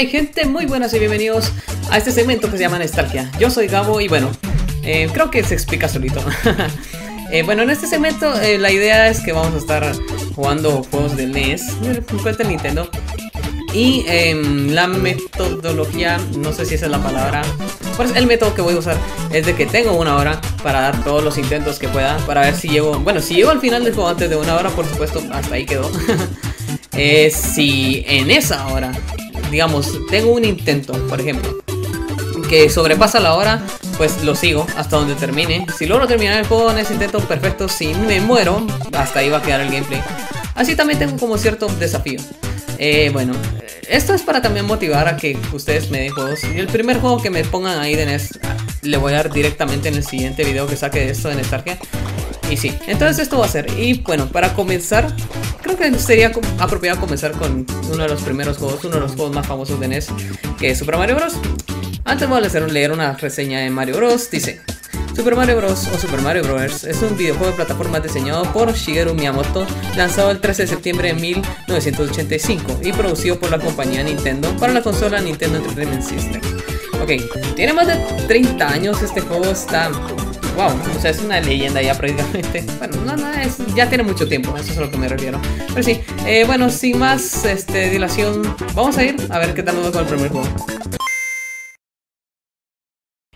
hay gente? Muy buenas y bienvenidos a este segmento que se llama Nostalgia. Yo soy Gabo y bueno, eh, creo que se explica solito. Eh, bueno, en este segmento eh, la idea es que vamos a estar jugando juegos de NES, cuenta Nintendo. Y em, la metodología, no sé si esa es la palabra, pues el método que voy a usar es de que tengo una hora para dar todos los intentos que pueda, para ver si llego, bueno, si llego al final del juego antes de una hora, por supuesto, hasta ahí quedó. eh, si en esa hora digamos, tengo un intento, por ejemplo, que sobrepasa la hora, pues lo sigo hasta donde termine. Si logro terminar el juego en ese intento, perfecto. Si me muero, hasta ahí va a quedar el gameplay. Así también tengo como cierto desafío. Eh, bueno, esto es para también motivar a que ustedes me den juegos. Y el primer juego que me pongan ahí de NES, le voy a dar directamente en el siguiente video que saque de esto de Nostalgia. Y sí, entonces esto va a ser. Y bueno, para comenzar, creo que sería apropiado comenzar con uno de los primeros juegos, uno de los juegos más famosos de NES, que es Super Mario Bros. Antes voy a hacer, leer una reseña de Mario Bros. Dice, Super Mario Bros. o Super Mario Bros. es un videojuego de plataformas diseñado por Shigeru Miyamoto, lanzado el 13 de septiembre de 1985 y producido por la compañía Nintendo para la consola Nintendo Entertainment System. Ok, tiene más de 30 años este juego, está wow, o sea, es una leyenda ya prácticamente. Bueno, no, no, es, ya tiene mucho tiempo, eso es a lo que me refiero. Pero sí, eh, bueno, sin más este, dilación, vamos a ir a ver qué tal nos va con el primer juego.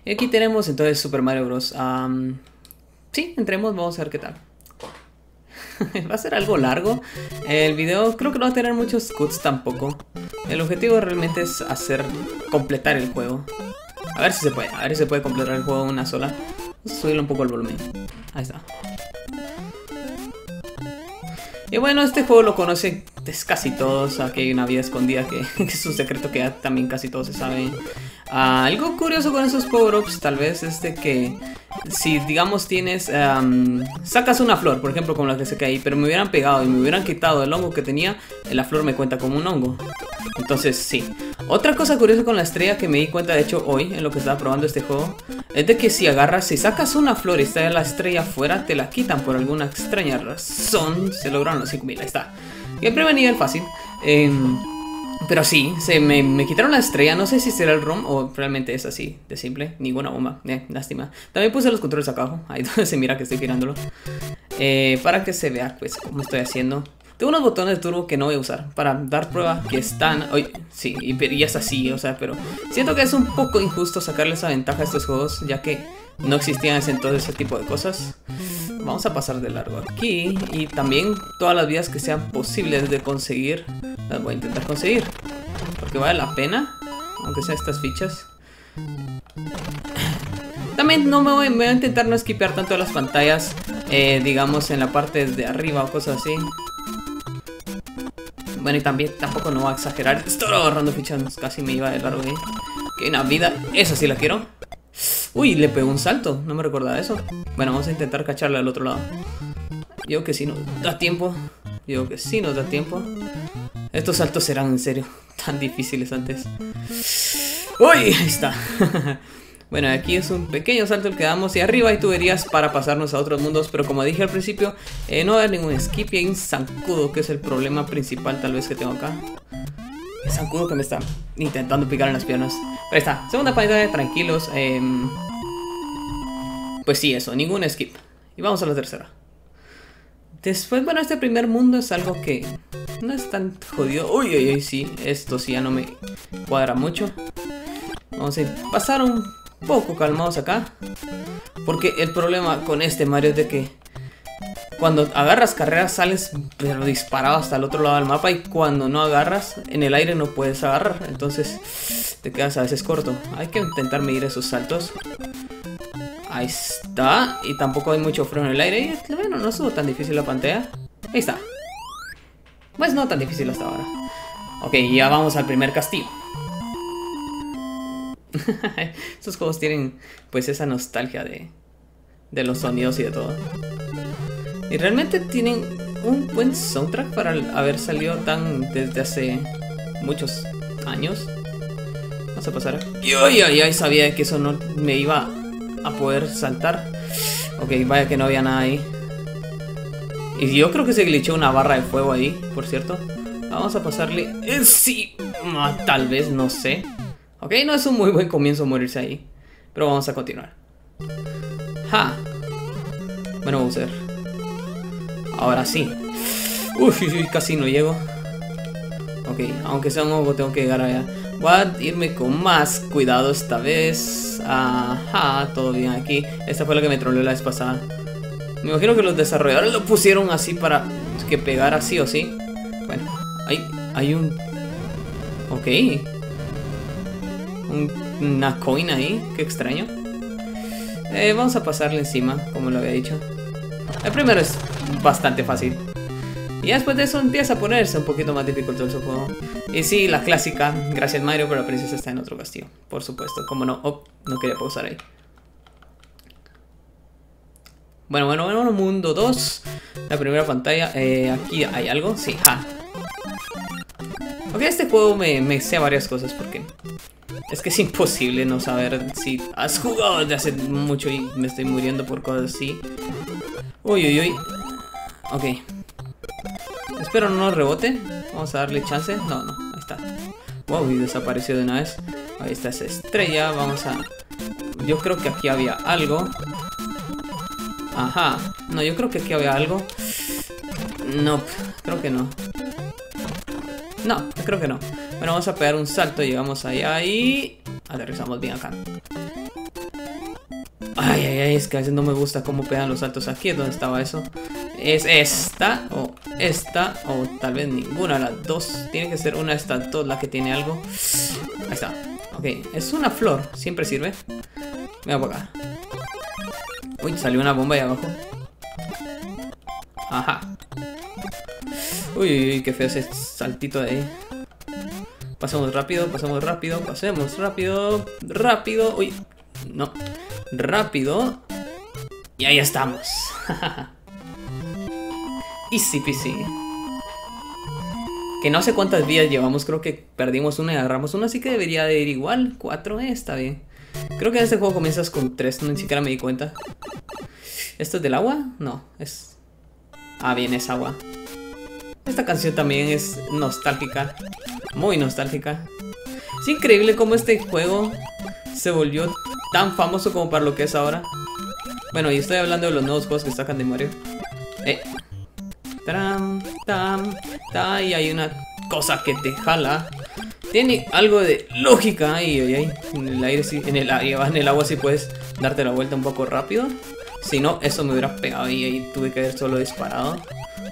Y aquí tenemos entonces Super Mario Bros. sí, entremos, vamos a ver qué tal. va a ser algo largo. El video creo que no va a tener muchos cuts tampoco. El objetivo realmente es hacer completar el juego. A ver si se puede, a ver si se puede completar el juego en una sola. Subirle un poco el volumen. Ahí está. Y bueno, este juego lo conocen casi todos. Aquí hay una vida escondida que, es un secreto que también casi todos se saben. Ah, algo curioso con esos power-ups tal vez es de que si digamos tienes, sacas una flor, por ejemplo como la que cae ahí, pero me hubieran pegado y me hubieran quitado el hongo que tenía, la flor me cuenta como un hongo. Entonces sí. Otra cosa curiosa con la estrella que me di cuenta de hecho hoy en lo que estaba probando este juego, es de que si agarras, si sacas una flor y está la estrella afuera, te la quitan por alguna extraña razón. Se lograron los 5000, ahí está. Y el fácil. Eh, pero sí, se me, quitaron la estrella. No sé si será el ROM o realmente es así, de simple. Ninguna bomba. Eh, lástima. También puse los controles acá abajo. Ahí donde se mira que estoy girándolo. Eh, para que se vea, pues, cómo estoy haciendo. Tengo unos botones de turbo que no voy a usar para dar prueba que están... Oye, sí, y, es así, o sea, pero siento que es un poco injusto sacarle esa ventaja a estos juegos, ya que no existían ese entonces ese tipo de cosas. Vamos a pasar de largo aquí y también todas las vías que sean posibles de conseguir las voy a intentar conseguir. Porque vale la pena, aunque sean estas fichas. También no me voy, a intentar no esquipear tanto las pantallas, eh, digamos en la parte de arriba o cosas así. Bueno, y también tampoco no voy a exagerar. Estoy agarrando fichas, casi me iba de largo ahí. Que una vida, esa sí la quiero. Uy, le pegó un salto, no me recordaba eso. Bueno, vamos a intentar cacharle al otro lado. Yo que si nos da tiempo. Yo que sí nos da tiempo. Estos saltos serán en serio tan difíciles antes. ¡Uy! Ahí está. bueno, aquí es un pequeño salto el que damos y arriba hay tuberías para pasarnos a otros mundos, pero como dije al principio, eh, no haber ningún skip y hay un zancudo que es el problema principal tal vez que tengo acá. El zancudo que me está intentando picar en las piernas. Ahí está, segunda pantalla, tranquilos. Em, pues sí, eso, ningún skip. Y vamos a la tercera. Después, bueno, este primer mundo es algo que no es tan jodido. Uy, uy, uy, sí, esto sí ya no me cuadra mucho. Vamos a pasar un poco calmados acá. Porque el problema con este Mario es de que cuando agarras carreras sales pero disparado hasta el otro lado del mapa y cuando no agarras en el aire no puedes agarrar. Entonces te quedas a veces corto. Hay que intentar medir esos saltos. Ahí está. Y tampoco hay mucho freno en el aire. Bueno, no estuvo tan difícil la pantalla. Ahí está. Pues no tan difícil hasta ahora. Ok, ya vamos al primer castillo. Estos juegos tienen pues esa nostalgia de, de los sonidos y de todo. Y realmente tienen un buen soundtrack para haber salido tan desde hace muchos años. Vamos a pasar. Yo ya, ya sabía que eso no me iba a poder saltar. Ok, vaya que no había nada ahí. Y yo creo que se glitchó una barra de fuego ahí, por cierto. Vamos a pasarle encima, tal vez, no sé. Ok, no es un muy buen comienzo morirse ahí. Pero vamos a continuar. Ja. Bueno, Bowser. Ahora sí. Uf, casi no llego. Ok, aunque sea un hongo, tengo que llegar allá. Voy a irme con más cuidado esta vez. Ajá, todo bien aquí. Esta fue la que me troleó la vez pasada. Me imagino que los desarrolladores lo pusieron así para que pegara sí o sí. Bueno, hay, hay un... Ok. Una coin ahí, qué extraño. Eh, vamos a pasarle encima, como lo había dicho. El primero es bastante fácil. Y después de eso empieza a ponerse un poquito más dificultoso el juego. Y sí, la clásica, gracias Mario, pero la princesa está en otro castillo. Por supuesto, como no. Oh, no quería pausar ahí. Bueno, bueno, bueno, mundo 2. La primera pantalla. Eh, aquí hay algo. Sí, ja. Ok, este juego me, me sé varias cosas porque es que es imposible no saber si has jugado desde hace mucho y me estoy muriendo por cosas así. Uy, uy, uy. Ok. Espero no rebote. Vamos a darle chance. No, no, ahí está. Wow, y desapareció de una vez. Ahí está esa estrella. Vamos a... Yo creo que aquí había algo. Ajá. No, yo creo que aquí había algo. No, creo que no. No, creo que no. Bueno, vamos a pegar un salto. Llegamos allá y... Aterrizamos bien acá. Ay, ay, ay, es que a veces no me gusta cómo pegan los saltos aquí. ¿Dónde estaba eso? Es esta o esta o tal vez ninguna de las dos. Tiene que ser una de estas dos la que tiene algo. Ahí está. Ok, es una flor. Siempre sirve. Venga por acá. Uy, salió una bomba ahí abajo. Ajá. Uy, uy, qué feo ese saltito ahí. Pasamos rápido, pasamos rápido, pasemos rápido, rápido. Uy, no. Rápido. Y ahí estamos. Easy peasy. Que no sé cuántas vidas llevamos, creo que perdimos una y agarramos una, así que debería de ir igual. Cuatro, eh, está bien. Creo que en este juego comienzas con tres, no ni siquiera me di cuenta. ¿Esto es del agua? No, es... Ah, bien, es agua. Esta canción también es nostálgica. Muy nostálgica. Es increíble cómo este juego se volvió tan famoso como para lo que es ahora. Bueno, y estoy hablando de los nuevos juegos que sacan de Mario. Eh. Tam, tam, ta, y hay una cosa que te jala. Tiene algo de lógica y, en el aire en el en el agua si puedes darte la vuelta un poco rápido. Si no, eso me hubiera pegado y ahí tuve que haber solo disparado.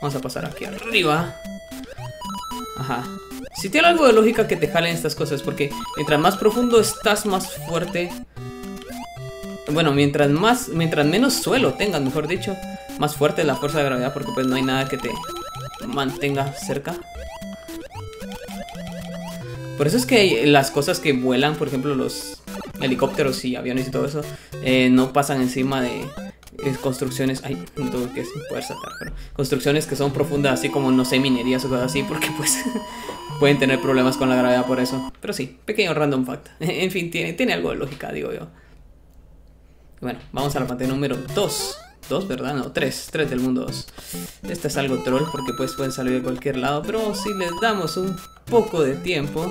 Vamos a pasar aquí arriba. Ajá. Si tiene algo de lógica que te jalen estas cosas, porque mientras más profundo estás, más fuerte... Bueno, mientras más, mientras menos suelo tengas, mejor dicho, más fuerte es la fuerza de gravedad, porque pues no hay nada que te mantenga cerca. Por eso es que las cosas que vuelan, por ejemplo, los helicópteros y aviones y todo eso, eh, no pasan encima de, construcciones, ay, no que poder saltar, pero construcciones que son profundas, así como, no sé, minerías o cosas así, porque pues pueden tener problemas con la gravedad por eso. Pero sí, pequeño random fact. en fin, tiene, tiene algo de lógica, digo yo. Bueno, vamos a la pantalla número 2. 2, ¿verdad? No, 3, 3 del mundo 2. Este es algo troll porque pues pueden salir de cualquier lado, pero si les damos un poco de tiempo,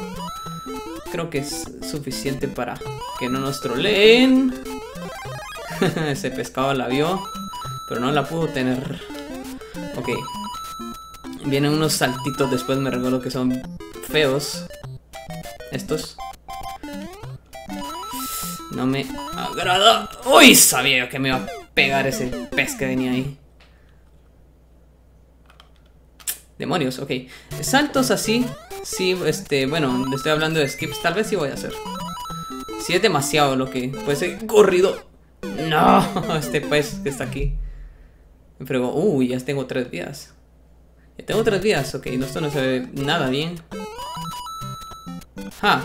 creo que es suficiente para que no nos troleen. Ese pescado la vio, pero no la pudo tener. Ok. Vienen unos saltitos después, me recuerdo que son feos. Estos. No me agrada. ¡Uy! Sabía que me iba a pegar ese pez que venía ahí. Demonios, ok. Saltos así. Sí, este, bueno, estoy hablando de skips. Tal vez sí voy a hacer. Si es demasiado lo que puede ser corrido. No, este pez que está aquí. Me fregó. Uy, ya tengo tres días. Ya tengo tres días. Ok, esto no se ve nada bien. Ja.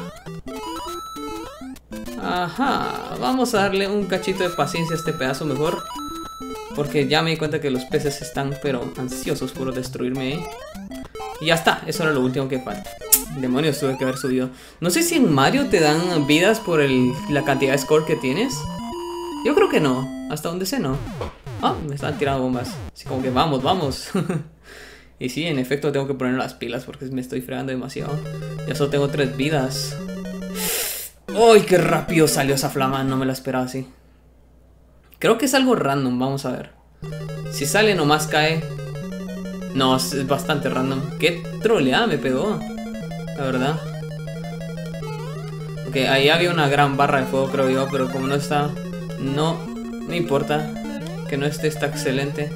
Ajá. Vamos a darle un cachito de paciencia a este pedazo mejor. Porque ya me di cuenta que los peces están pero ansiosos por destruirme. ¿eh? Y ya está, eso era lo último que falta. Demonios, tuve que haber subido. No sé si en Mario te dan vidas por el, la cantidad de score que tienes. Yo creo que no. Hasta donde sé no. Ah, me están tirando bombas. Así como que vamos, vamos. Y sí, en efecto tengo que poner las pilas porque me estoy fregando demasiado. Ya solo tengo tres vidas. ¡Uy, qué rápido salió esa flama! No me la esperaba así. Creo que es algo random, vamos a ver. Si sale nomás cae. No, es bastante random. ¡Qué troleada me pegó! La verdad. Ok, ahí había una gran barra de fuego, creo yo, pero como no está... No, no importa. Que no esté, está excelente.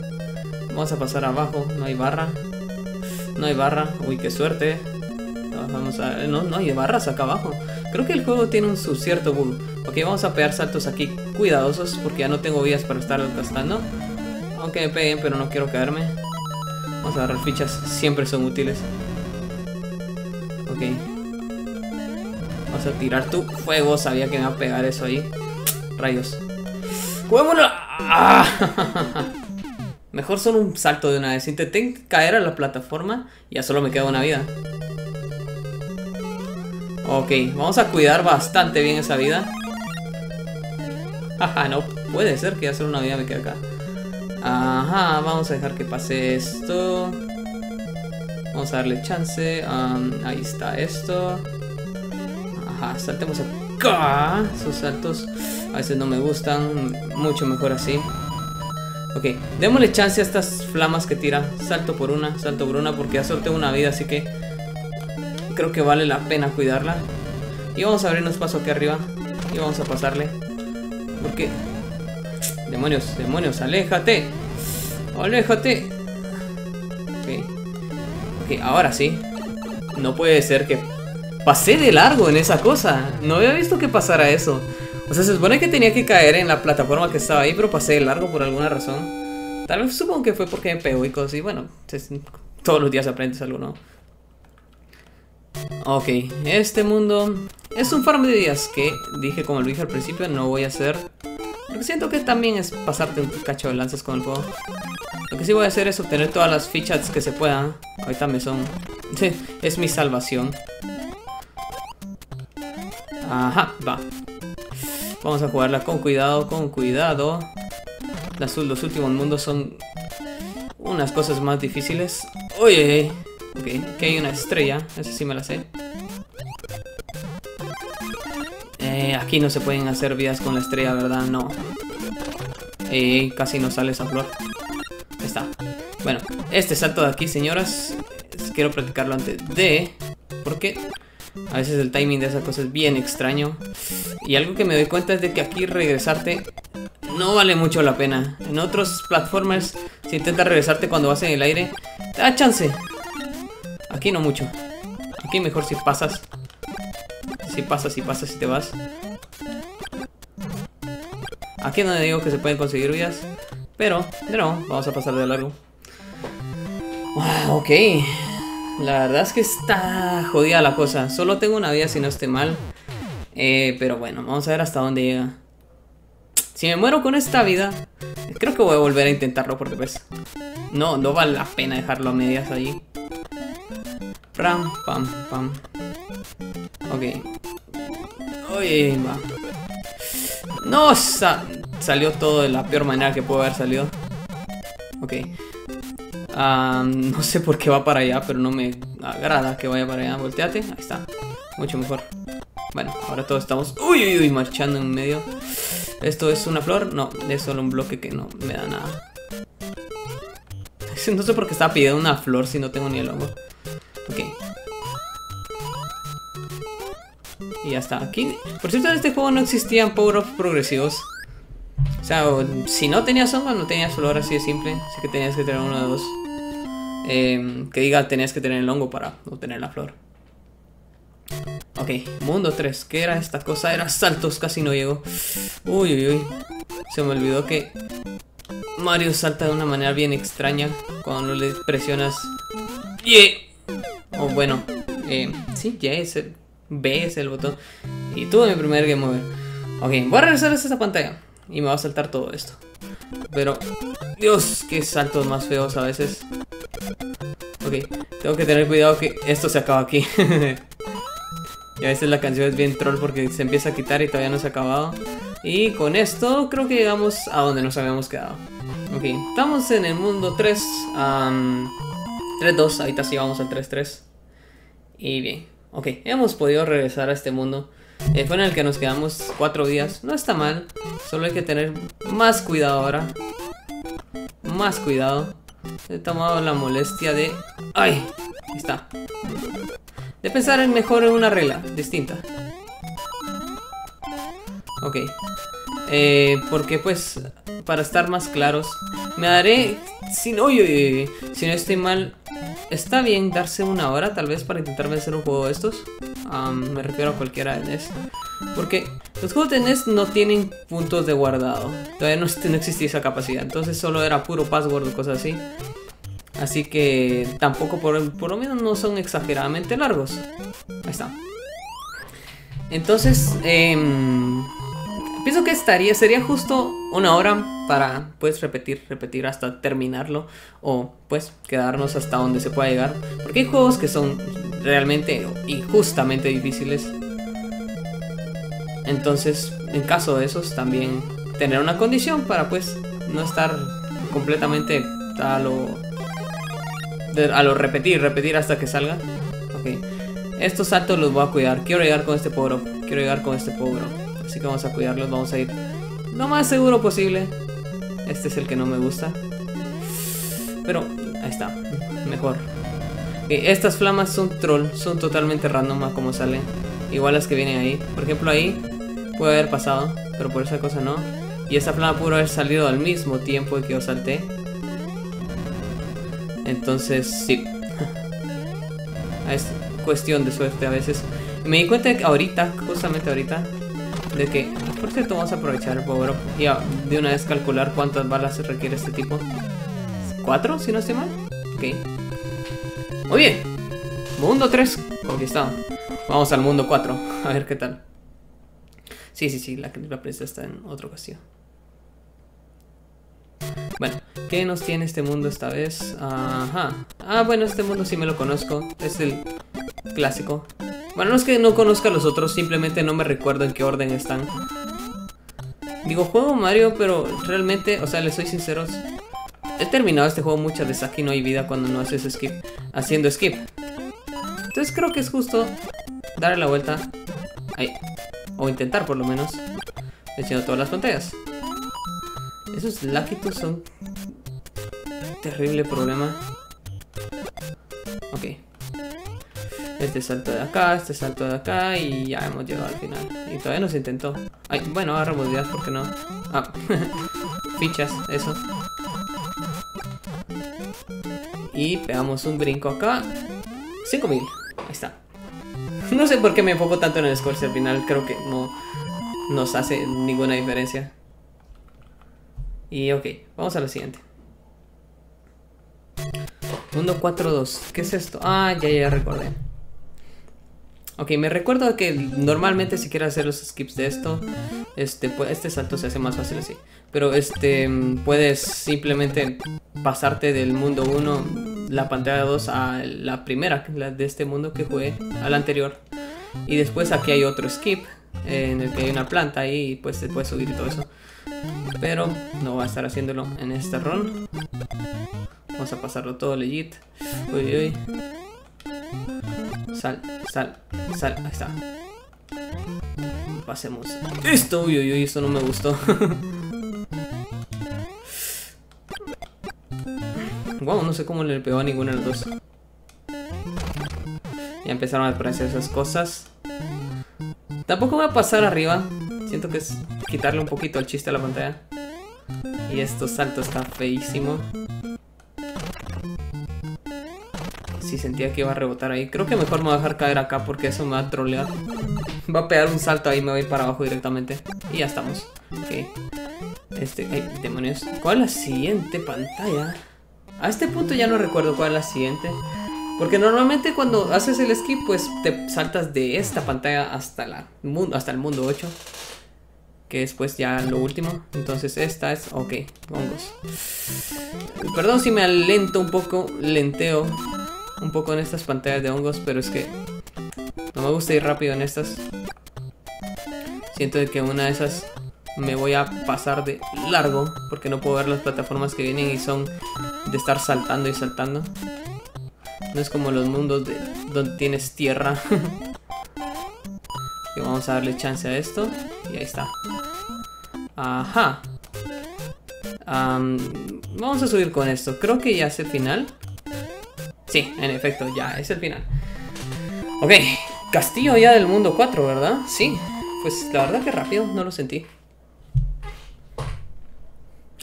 Vamos a pasar abajo, no hay barra. No hay barra. Uy, qué suerte. Vamos a... No, no hay barras acá abajo. Creo que el juego tiene un su cierto bug. Ok, vamos a pegar saltos aquí cuidadosos porque ya no tengo vías para estar gastando. Aunque me peguen, pero no quiero caerme. Vamos a agarrar fichas, siempre son útiles. Ok. Vamos a tirar tu fuego, sabía que me iba a pegar eso ahí. Rayos. ¡Juguémoslo! ¡Ah! Mejor solo un salto de una vez. Intenté caer a la plataforma y ya solo me queda una vida. Ok, vamos a cuidar bastante bien esa vida. Jaja, no puede ser que ya solo una vida me quede acá. Ajá, vamos a dejar que pase esto. Vamos a darle chance. ahí está esto. Ajá, saltemos acá. Esos saltos a veces no me gustan. Mucho mejor así. Ok, démosle chance a estas flamas que tira. Salto por una, salto por una, porque ya solo tengo una vida, así que creo que vale la pena cuidarla. Y vamos a abrirnos paso aquí arriba. Y vamos a pasarle. Porque... Demonios, demonios, aléjate. Aléjate. Ok. Ok, ahora sí. No puede ser que... Pasé de largo en esa cosa. No había visto que pasara eso. O sea, se supone que tenía que caer en la plataforma que estaba ahí, pero pasé de largo por alguna razón. Tal vez supongo que fue porque me pegó y cosas y bueno, todos los días aprendes algo ¿no? Ok, este mundo es un farm de días que dije como lo dije al principio, no voy a hacer. Lo siento que también es pasarte un cacho de lanzas con el juego. Lo que sí voy a hacer es obtener todas las fichas que se puedan. Ahorita me son... es mi salvación. Ajá, va. Vamos a jugarla con cuidado, con cuidado. Las, los últimos mundos son unas cosas más difíciles. Oye, ok, aquí hay una estrella, esa sí me la sé. Eh, aquí no se pueden hacer vidas con la estrella, ¿verdad? No. Eh, casi no sale esa flor. Está. Bueno, este salto de aquí, señoras, quiero practicarlo antes de... Porque a veces el timing de esa cosa es bien extraño. Y algo que me doy cuenta es de que aquí regresarte no vale mucho la pena. En otros platformers, si intentas regresarte cuando vas en el aire, da chance. Aquí no mucho. Aquí mejor si pasas. Si pasas, si pasas, si te vas. Aquí no digo que se pueden conseguir vidas. Pero, no, vamos a pasar de largo. Wow, ok. La verdad es que está jodida la cosa. Solo tengo una vida si no esté mal. Eh, pero bueno, vamos a ver hasta dónde llega. Si me muero con esta vida, creo que voy a volver a intentarlo porque pues... No, no vale la pena dejarlo a medias ahí. Pam, pam, pam. Ok. Oye, va. No, salió todo de la peor manera que pudo haber salido. Ok no sé por qué va para allá, pero no me agrada que vaya para allá. Volteate, ahí está. Mucho mejor. Bueno, ahora todos estamos... Uy, uy, uy, marchando en medio. ¿Esto es una flor? No, es solo un bloque que no me da nada. No sé por qué estaba pidiendo una flor si no tengo ni el hongo. Ok. Y ya está. Aquí, por cierto, en este juego no existían power-ups progresivos. O sea, si no tenías hongo, no tenías flor, así de simple. Así que tenías que tener uno de dos. Em, que diga tenías que tener el hongo para obtener la flor. Ok, mundo 3. ¿Qué era esta cosa? Era saltos, casi no llego. Uy, uy, uy. Se me olvidó que Mario salta de una manera bien extraña cuando le presionas Y O bueno, eh, sí, Y es el B es el botón. Y tuve mi primer game over. Ok, voy a regresar a esta pantalla y me va a saltar todo esto. Pero, Dios, qué saltos más feos a veces. Ok, tengo que tener cuidado que esto se acaba aquí. y a veces la canción es bien troll porque se empieza a quitar y todavía no se ha acabado. Y con esto creo que llegamos a donde nos habíamos quedado. Ok, estamos en el mundo 3. 3-2, ahorita sí vamos al 3-3. Y bien, ok, hemos podido regresar a este mundo. Eh, fue en el que nos quedamos 4 días. No está mal, solo hay que tener más cuidado ahora. Más cuidado. He tomado la molestia de... ¡Ay! Ahí está. De pensar en mejor en una regla distinta. Ok. Eh, porque pues, para estar más claros, me daré... Si no, oye, si no estoy mal, está bien darse una hora tal vez para intentar vencer un juego de estos. me refiero a cualquiera de NES. Porque los juegos de NES no tienen puntos de guardado. Todavía no, no existía esa capacidad. Entonces solo era puro password o cosas así. Así que tampoco por, por lo menos no son exageradamente largos. Ahí está. Entonces, eh, Pienso que estaría, sería justo una hora para pues repetir, repetir hasta terminarlo o pues quedarnos hasta donde se pueda llegar. Porque hay juegos que son realmente y justamente difíciles. Entonces, en caso de esos, también tener una condición para pues no estar completamente a lo, a lo repetir, repetir hasta que salga. Ok. Estos saltos los voy a cuidar. Quiero llegar con este pobre. Quiero llegar con este pobre. Así que vamos a cuidarlos, vamos a ir lo más seguro posible. Este es el que no me gusta. Pero ahí está, mejor. estas flamas son troll, son totalmente random a como salen. Igual las que vienen ahí. Por ejemplo ahí puede haber pasado, pero por esa cosa no. Y esa flama pudo haber salido al mismo tiempo que yo salté. Entonces, sí. es cuestión de suerte a veces. me di cuenta que ahorita, justamente ahorita, de que, por cierto, vamos a aprovechar el power y de una vez calcular cuántas balas requiere este tipo. ¿Cuatro, si no estoy mal? Ok. Muy bien. Mundo 3 conquistado. Vamos al mundo 4, a ver qué tal. Sí, sí, sí, la, la está en otra ocasión. Bueno, ¿qué nos tiene este mundo esta vez? Ajá. Ah, bueno, este mundo sí me lo conozco. Es el clásico. Bueno, no es que no conozca a los otros, simplemente no me recuerdo en qué orden están. Digo, juego Mario, pero realmente, o sea, les soy sinceros. He terminado este juego muchas veces aquí no hay vida cuando no haces skip. Haciendo skip. Entonces creo que es justo darle la vuelta. Ahí. O intentar por lo menos. Haciendo todas las pantallas. Esos Lakitos son... Terrible problema. Ok. Este salto de acá, este salto de acá y ya hemos llegado al final. Y todavía no se intentó. Ay, bueno, agarramos vidas, ¿por qué no? Ah, fichas, eso. Y pegamos un brinco acá. 5000. Ahí está. No sé por qué me enfoco tanto en el score al final creo que no nos hace ninguna diferencia. Y ok, vamos a lo siguiente. Mundo 4-2. ¿Qué es esto? Ah, ya, ya recordé. Ok, me recuerdo que normalmente si quieres hacer los skips de esto, este, pues, este salto se hace más fácil así. Pero este, puedes simplemente pasarte del mundo 1, la pantalla 2, a la primera la de este mundo que jugué, a la anterior. Y después aquí hay otro skip, en el que hay una planta y pues se puede subir y todo eso. Pero no voy a estar haciéndolo en esta run. Vamos a pasarlo todo legit. Uy, uy. Sal, sal, sal. Ahí está. Pasemos. Esto, uy, uy, uy, esto no me gustó. wow, no sé cómo le pegó a ninguno de los dos. Ya empezaron a aparecer esas cosas. Tampoco voy a pasar arriba. Siento que es quitarle un poquito el chiste a la pantalla. Y estos saltos está feísimo. Si sentía que iba a rebotar ahí. Creo que mejor me voy a dejar caer acá porque eso me va a trolear. Va a pegar un salto ahí me voy para abajo directamente. Y ya estamos. Ok. Este, ay, demonios. ¿Cuál es la siguiente pantalla? A este punto ya no recuerdo cuál es la siguiente. Porque normalmente cuando haces el skip, pues te saltas de esta pantalla hasta, la, hasta el mundo 8. Que es pues ya lo último. Entonces esta es... Ok, hongos. Perdón si me alento un poco, lenteo un poco en estas pantallas de hongos, pero es que no me gusta ir rápido en estas. Siento que una de esas me voy a pasar de largo porque no puedo ver las plataformas que vienen y son de estar saltando y saltando. No es como los mundos de donde tienes tierra. y vamos a darle chance a esto. Y ahí está. Ajá. vamos a subir con esto. Creo que ya es el final. Sí, en efecto, ya es el final. Ok, castillo ya del mundo 4, ¿verdad? Sí, pues la verdad que rápido, no lo sentí.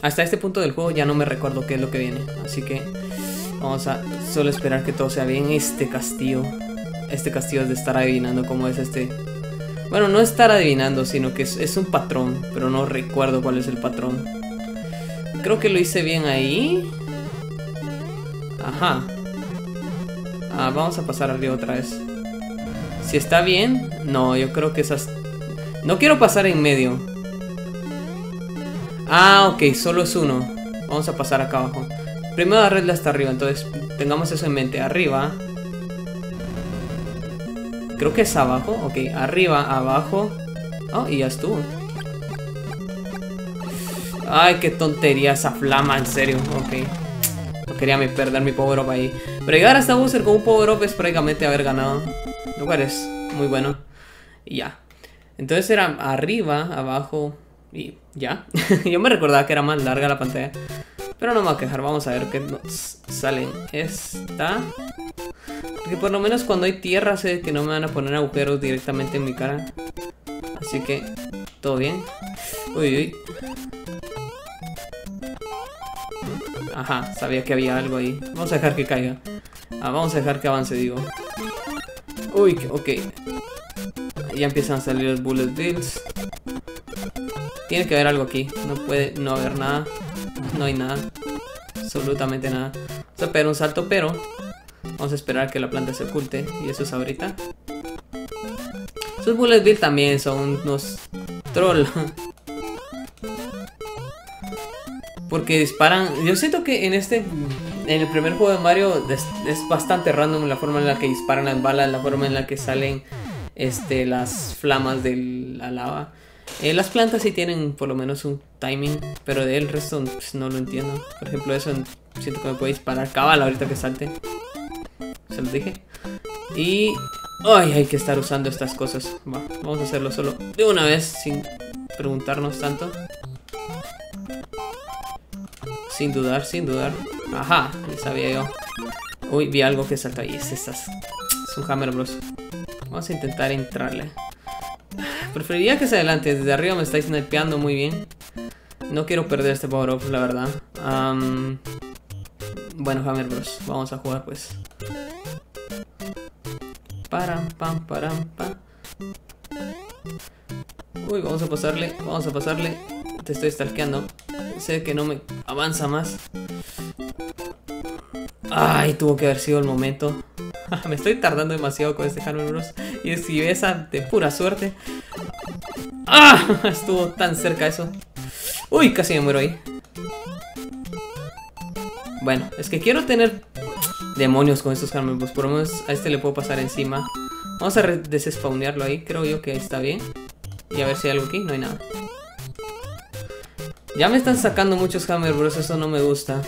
Hasta este punto del juego ya no me recuerdo qué es lo que viene, así que vamos a solo esperar que todo sea bien. Este castillo, este castillo es de estar adivinando cómo es este... Bueno, no estar adivinando, sino que es, un patrón, pero no recuerdo cuál es el patrón. Creo que lo hice bien ahí. Ajá. Ah, vamos a pasar arriba otra vez. Si está bien, no, yo creo que esas... No quiero pasar en medio. Ah, ok, solo es uno. Vamos a pasar acá abajo. Primero arregla hasta arriba, entonces tengamos eso en mente. Arriba. Creo que es abajo. Ok, arriba, abajo. Oh, y ya estuvo. Ay, qué tontería esa flama, en serio. Ok. Quería perder mi power up ahí. Pero llegar hasta Bowser con un power up es prácticamente haber ganado. Lo cual es muy bueno. Y ya. Entonces era arriba, abajo, y ya. Yo me recordaba que era más larga la pantalla. Pero no me voy a quejar, vamos a ver qué nos salen. Esta. Porque por lo menos cuando hay tierra sé que no me van a poner agujeros directamente en mi cara. Así que, todo bien. Uy, uy. Ajá, sabía que había algo ahí. Vamos a dejar que caiga. Ah, vamos a dejar que avance, digo. Uy, ok. Ya empiezan a salir los bullet bills. Tiene que haber algo aquí. No puede no haber nada. No hay nada. Absolutamente nada. Vamos a pegar un salto, pero... Vamos a esperar que la planta se oculte. Y eso es ahorita. Sus Bullet Bill también son unos troll. Porque disparan... Yo siento que en este... En el primer juego de Mario es, bastante random la forma en la que disparan las balas, la forma en la que salen este, las flamas de la lava. Eh, las plantas sí tienen por lo menos un timing, pero de el resto pues, no lo entiendo. Por ejemplo, eso siento que me puede disparar cabal ahorita que salte. Se lo dije. Y... ¡Ay! Hay que estar usando estas cosas. vamos a hacerlo solo de una vez, sin preguntarnos tanto. Sin dudar, sin dudar. Ajá, ya sabía yo. Uy, vi algo que saltó ahí. Es estas. Es un Hammer Bros. Vamos a intentar entrarle. Preferiría que se adelante. Desde arriba me estáis snipeando muy bien. No quiero perder este power up, la verdad. bueno, Hammer Bros. Vamos a jugar, pues. Param, pam, param, pam. Uy, vamos a pasarle. Vamos a pasarle. Te estoy stalkeando. Sé que no me avanza más. Ay, tuvo que haber sido el momento. me estoy tardando demasiado con este Hammer Bros. Y si esa de pura suerte. ¡Ah! Estuvo tan cerca eso. Uy, casi me muero ahí. Bueno, es que quiero tener demonios con estos Bros. Por lo menos a este le puedo pasar encima. Vamos a desespawnearlo ahí. Creo yo que está bien. Y a ver si hay algo aquí. No hay nada. Ya me están sacando muchos Hammer Bros. Eso no me gusta.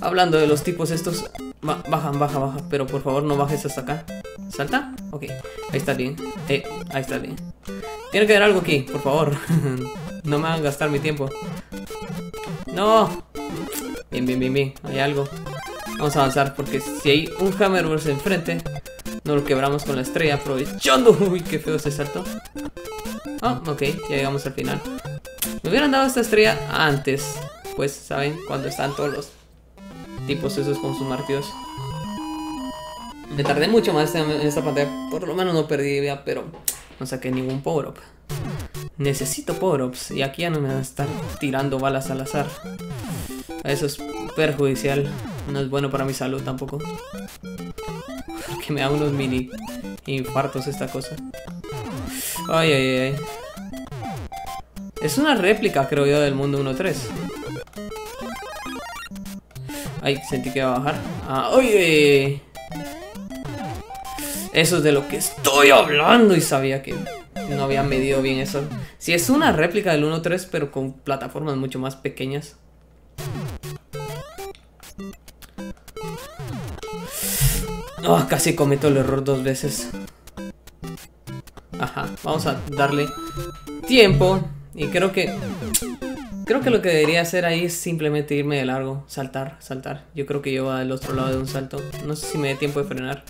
Hablando de los tipos estos. baja, baja, baja. Pero por favor no bajes hasta acá. ¿Salta? Ok. Ahí está bien. Eh, ahí está bien. Tiene que haber algo aquí, por favor. no me hagan gastar mi tiempo. ¡No! Bien, bien, bien, bien. Hay algo. Vamos a avanzar porque si hay un Hammerburst enfrente, no lo quebramos con la estrella aprovechando. Uy, qué feo se saltó. Ah, ok, ya llegamos al final. Me hubieran dado esta estrella antes. Pues, ¿saben? Cuando están todos los tipos esos con sus martillos. Me tardé mucho más en esta pantalla. Por lo menos no perdí vida, pero no saqué ningún power up. Necesito power ups y aquí ya no me van a estar tirando balas al azar. Eso es perjudicial. No es bueno para mi salud tampoco. Que me da unos mini infartos esta cosa. Ay, ay, ay. Es una réplica, creo yo, del mundo 1.3. Ay, sentí que iba a bajar. Ah, oye. Eso es de lo que estoy hablando y sabía que no había medido bien eso. Si es una réplica del 1.3 pero con plataformas mucho más pequeñas. Oh, casi cometo el error dos veces. Ajá, vamos a darle tiempo. Y creo que... Creo que lo que debería hacer ahí es simplemente irme de largo. Saltar, saltar. Yo creo que yo al otro lado de un salto. No sé si me dé tiempo de frenar.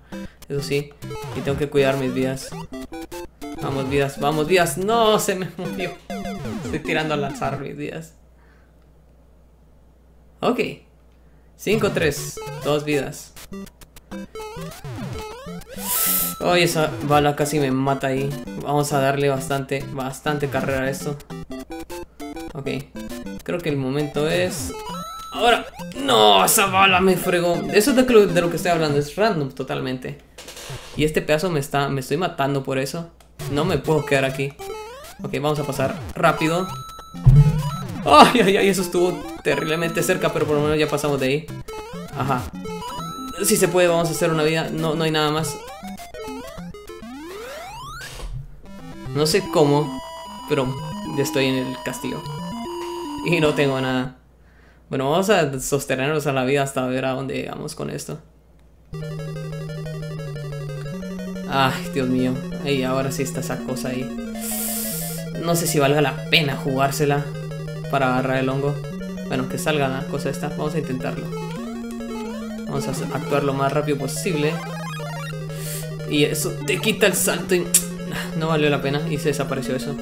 Eso sí. Y tengo que cuidar mis vidas. Vamos, vidas, vamos, vidas. No, se me murió. Estoy tirando al lanzar mis vidas. Ok. 5-3. Dos vidas. Ay, esa bala casi me mata ahí. Vamos a darle bastante, bastante carrera a esto. Ok. Creo que el momento es... ¡Ahora! ¡No! ¡Esa bala me fregó! Eso es de lo, de lo que estoy hablando. Es random totalmente. Y este pedazo me está... Me estoy matando por eso. No me puedo quedar aquí. Ok, vamos a pasar rápido. ¡Ay, ay, ay! Eso estuvo terriblemente cerca, pero por lo menos ya pasamos de ahí. Ajá. Si se puede, vamos a hacer una vida. No, no hay nada más. No sé cómo, pero ya estoy en el castillo. Y no tengo nada. Bueno, vamos a sostenernos a la vida hasta ver a dónde llegamos con esto. Ay, Dios mío. Y ahora sí está esa cosa ahí. No sé si valga la pena jugársela para agarrar el hongo. Bueno, que salga la cosa esta. Vamos a intentarlo. Vamos a actuar lo más rápido posible. Y eso te quita el salto y... No valió la pena y se desapareció eso.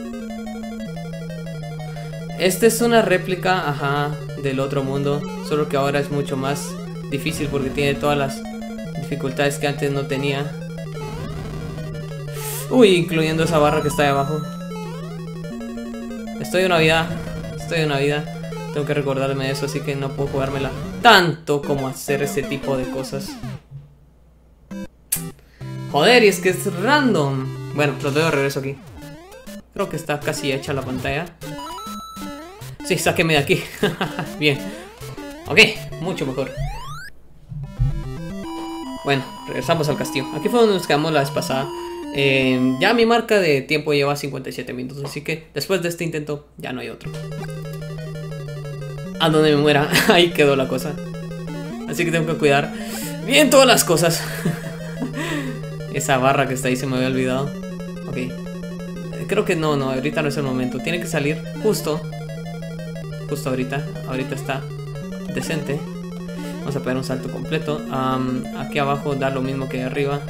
Este es una réplica, ajá, del otro mundo. Solo que ahora es mucho más difícil porque tiene todas las dificultades que antes no tenía. Uy, incluyendo esa barra que está ahí abajo. Estoy una vida. Estoy una vida. Tengo que recordarme de eso, así que no puedo jugármela tanto como hacer ese tipo de cosas. Joder, y es que es random. Bueno, lo tengo de regreso aquí. Creo que está casi hecha la pantalla. Sí, sáqueme de aquí. Bien. Ok, mucho mejor. Bueno, regresamos al castillo. Aquí fue donde nos quedamos la vez pasada. Eh, ya mi marca de tiempo lleva 57 minutos, así que después de este intento ya no hay otro. A donde me muera, ahí quedó la cosa. Así que tengo que cuidar bien todas las cosas. Esa barra que está ahí se me había olvidado. Ok. Creo que no, no, ahorita no es el momento. Tiene que salir justo. Justo ahorita. Ahorita está decente. Vamos a pegar un salto completo. aquí abajo da lo mismo que arriba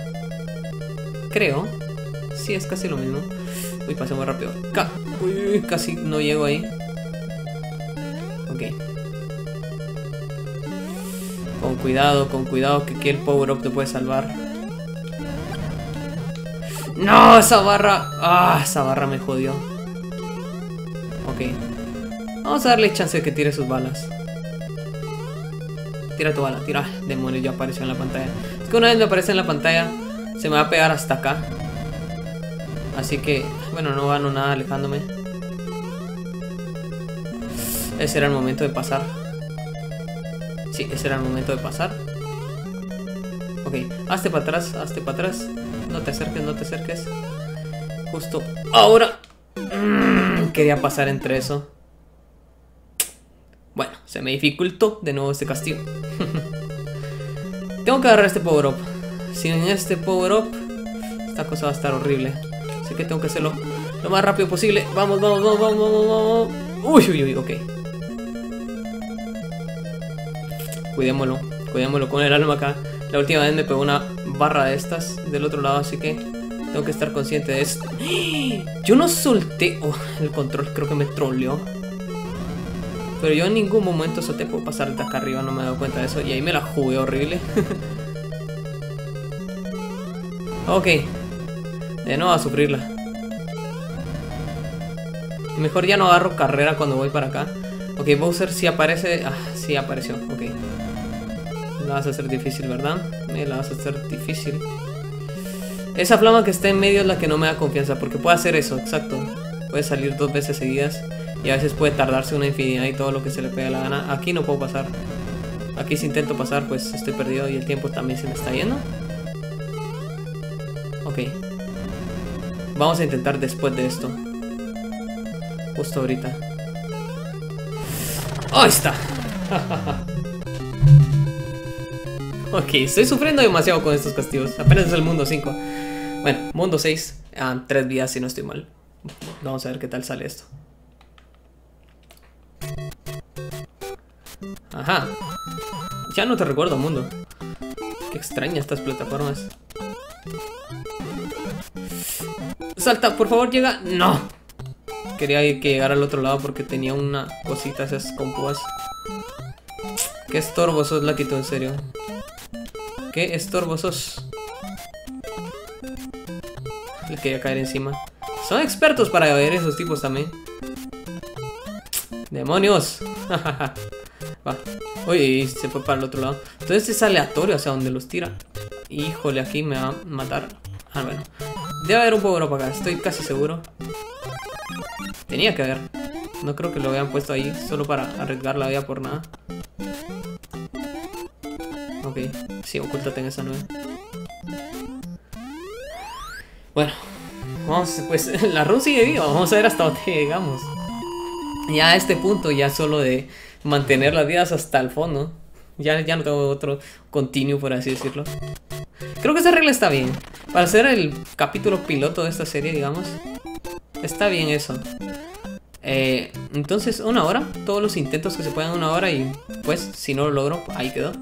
creo. Sí, es casi lo mismo. Uy, pasé muy rápido. Uy, casi no llego ahí. Ok. Con cuidado, con cuidado, que aquí el power up te puede salvar. ¡No! Esa barra... ¡Ah! Esa barra me jodió. Ok. Vamos a darle chance de que tire sus balas. Tira tu bala, tira. Demonio, ya apareció en la pantalla. Es que una vez me aparece en la pantalla se me va a pegar hasta acá. Así que, bueno, no gano nada alejándome. Ese era el momento de pasar. Sí, ese era el momento de pasar. Ok, hazte para atrás, hazte para atrás. No te acerques, no te acerques. Justo ahora. Mm, quería pasar entre eso. Bueno, se me dificultó de nuevo este castigo. Tengo que agarrar este power up. Sin este power up, esta cosa va a estar horrible. Así que tengo que hacerlo lo más rápido posible. Vamos, vamos, vamos, vamos, vamos, Uy, uy, uy, ok. Cuidémoslo, cuidémoslo con el alma acá. La última vez me pegó una barra de estas del otro lado, así que tengo que estar consciente de esto. Yo no solté... Oh, el control creo que me troleó. Pero yo en ningún momento solté por pasar de acá arriba, no me he dado cuenta de eso. Y ahí me la jugué horrible. Ok. De nuevo a sufrirla. Mejor ya no agarro carrera cuando voy para acá. Ok, Bowser si aparece... Ah, sí apareció. Ok. La vas a hacer difícil, ¿verdad? Me la vas a hacer difícil. Esa flama que está en medio es la que no me da confianza. Porque puede hacer eso, exacto. Puede salir dos veces seguidas. Y a veces puede tardarse una infinidad y todo lo que se le pega la gana. Aquí no puedo pasar. Aquí si intento pasar, pues estoy perdido y el tiempo también se me está yendo. Ok. Vamos a intentar después de esto. Justo ahorita. ¡Ahí está! ok, estoy sufriendo demasiado con estos castigos. Apenas es el mundo 5. Bueno, mundo 6. Ah, tres días si no estoy mal. Vamos a ver qué tal sale esto. Ajá. Ya no te recuerdo, mundo. Qué extraña estas plataformas. Salta, por favor, llega. ¡No! Quería que llegara al otro lado porque tenía una cosita esas con púas. Qué estorbo sos, Laquito, en serio. Qué estorbo sos. Le quería caer encima. Son expertos para ver esos tipos también. ¡Demonios! Va. Uy, se fue para el otro lado. Entonces es aleatorio hacia donde los tira. Híjole, aquí me va a matar. Ah, bueno. Debe haber un power up acá, estoy casi seguro. Tenía que haber. No creo que lo hayan puesto ahí solo para arriesgar la vida por nada. Ok, sí, ocúltate en esa nube. Bueno, vamos, pues la run sigue viva, vamos a ver hasta dónde llegamos. Ya a este punto, ya solo de mantener las vidas hasta el fondo. Ya, ya no tengo otro continuo, por así decirlo. Creo que esa regla está bien. Para ser el capítulo piloto de esta serie, digamos. Está bien eso. Eh, entonces, una hora. Todos los intentos que se puedan una hora y pues, si no lo logro, ahí quedó.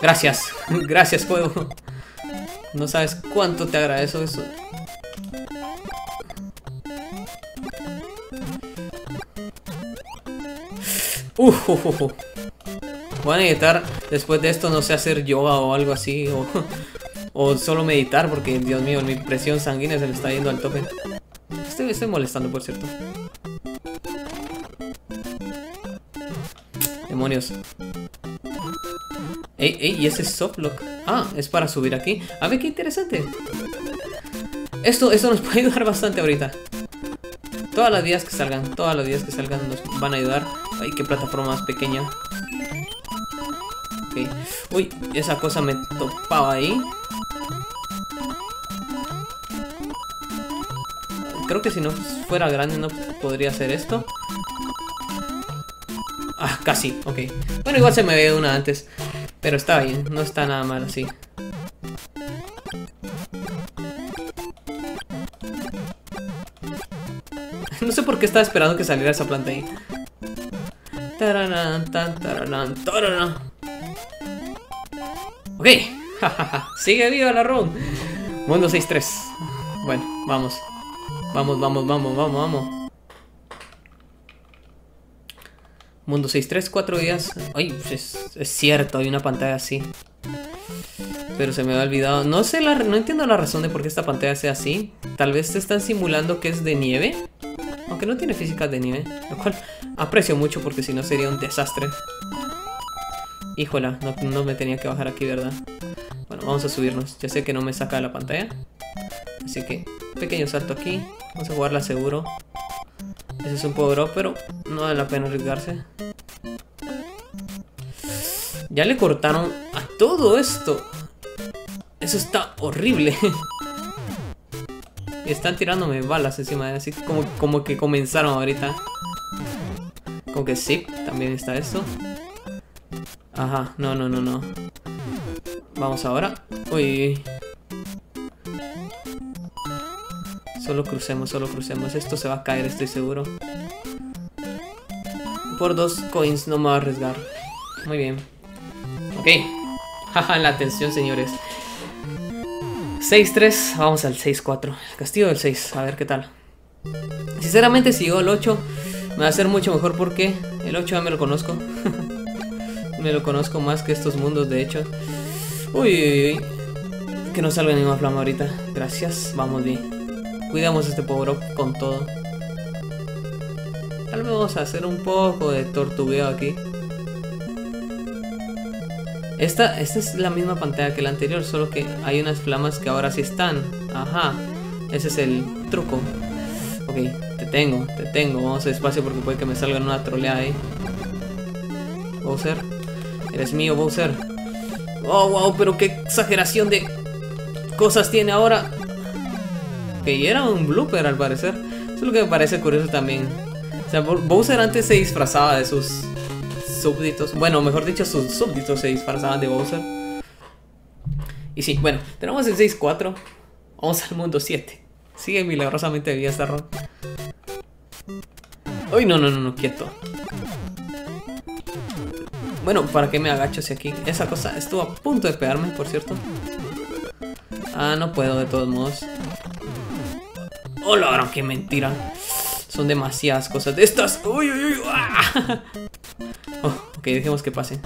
Gracias, gracias juego. No sabes cuánto te agradezco eso. Uh, Voy a necesitar después de esto, no sé, hacer yoga o algo así. O, o solo meditar, porque Dios mío, mi presión sanguínea se me está yendo al tope. Estoy, estoy molestando, por cierto. Demonios. Ey, ey, y ese softlock. Ah, es para subir aquí. A ver, qué interesante. Esto, esto nos puede ayudar bastante ahorita. Todas las vías que salgan, todas las vías que salgan nos van a ayudar. Ay, qué plataforma más pequeña. Ok. Uy, esa cosa me topaba ahí. Creo que si no fuera grande no podría hacer esto. Ah, casi, ok. Bueno, igual se me ve una antes. Pero está bien, no está nada mal así. no sé por qué estaba esperando que saliera esa planta ahí. Ok, sigue viva la run. Mundo 6-3. Bueno, vamos. Vamos, vamos, vamos, vamos, vamos. Mundo 6, 4 días. Ay, es, cierto, hay una pantalla así. Pero se me ha olvidado. No sé, la, no entiendo la razón de por qué esta pantalla sea así. Tal vez te están simulando que es de nieve. Aunque no tiene física de nieve. Lo cual aprecio mucho porque si no sería un desastre. Híjola, no, no me tenía que bajar aquí, ¿verdad? Bueno, vamos a subirnos. Ya sé que no me saca de la pantalla. Así que, pequeño salto aquí. Vamos a jugarla seguro. Ese es un power pero no vale la pena arriesgarse. Ya le cortaron a todo esto. Eso está horrible. y están tirándome balas encima de así como, como que comenzaron ahorita. Como que sí, también está esto. Ajá, no, no, no, no. Vamos ahora. Uy. Solo crucemos, solo crucemos. Esto se va a caer, estoy seguro. Por dos coins no me voy a arriesgar. Muy bien. Ok. Jaja, la atención, señores. 6-3, vamos al 6-4. El castillo del 6, a ver qué tal. Sinceramente, si yo el 8, me va a ser mucho mejor porque el 8 ya me lo conozco. me lo conozco más que estos mundos, de hecho. Uy, uy, uy. Que no salga ninguna flama ahorita. Gracias, vamos bien. Cuidamos este up con todo. Tal vez vamos a hacer un poco de tortugueo aquí. Esta, esta es la misma pantalla que la anterior, solo que hay unas flamas que ahora sí están. Ajá, ese es el truco. Ok, te tengo, te tengo. Vamos despacio porque puede que me salga una troleada ahí. Bowser, eres mío, Bowser. Oh, wow, pero qué exageración de cosas tiene ahora. Que era un blooper al parecer. Eso es lo que me parece curioso también. O sea, Bowser antes se disfrazaba de sus súbditos. Bueno, mejor dicho, sus súbditos se disfrazaban de Bowser. Y sí, bueno, tenemos el 6-4. Vamos al mundo 7. Sigue milagrosamente vía esta ron. Uy, no, no, no, no, quieto. Bueno, ¿para qué me agacho hacia aquí? Esa cosa estuvo a punto de pegarme, por cierto. Ah, no puedo de todos modos. ¡Oh, la qué mentira! Son demasiadas cosas de estas. ¡Uy, uy, uy! ¡Ah! Oh, ok, dejemos que pase.